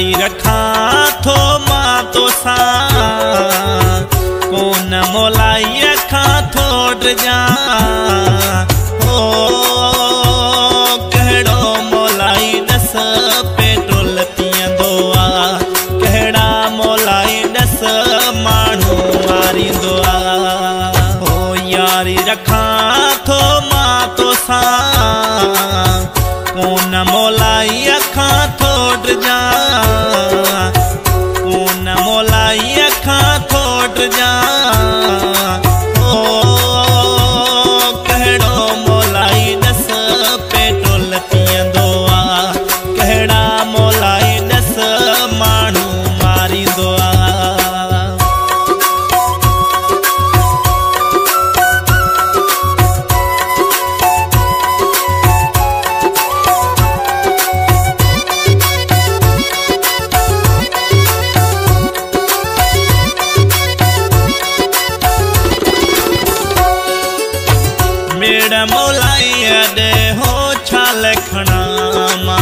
रखा थो मां कोन मोलाई रखा थो न मोलाई अखां थो पर मौलाइया दे हो छाल खणामा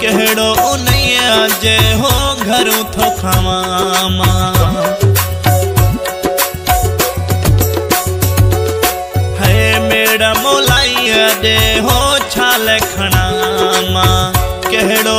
कहड़ो उनैया जे हो घरू थो खवामा है मेरा मौलाइया दे हो छाल खणामा कहड़ो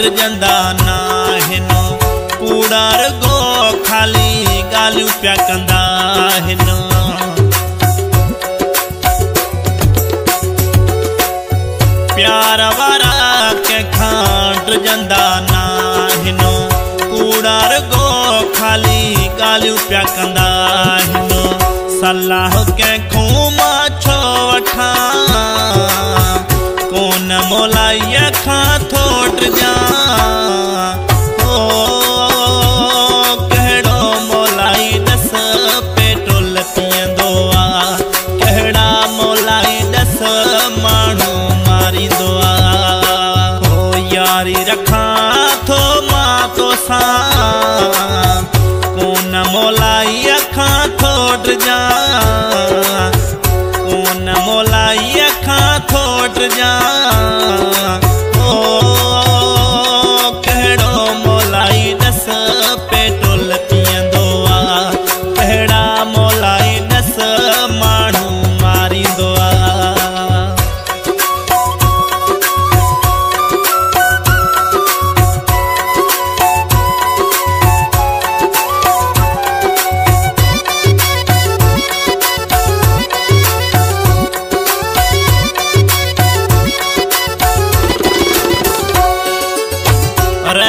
लुट जंदा ना हेनो पूरा रगो खाली गालू प्या कंदा आहिनि प्यार वारा कंहिंखां टुजंदा रगो खाली गालू प्या कंदा आहिनि सलाह कंहिंखो मां मोलाई ॾस पेट्रोल पीअंदो मोलाई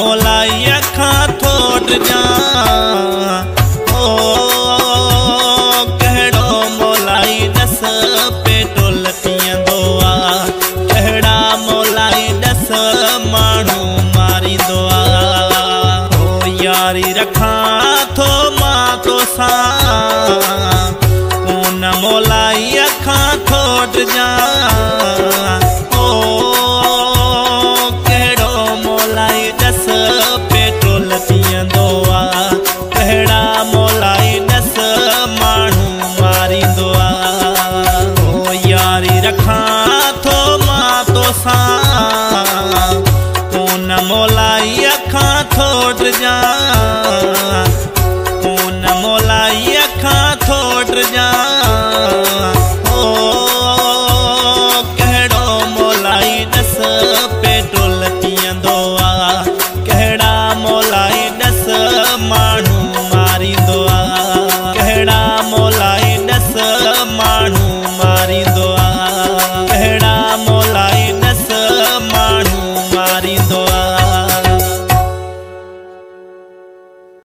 होला अखा थोड़ जा जा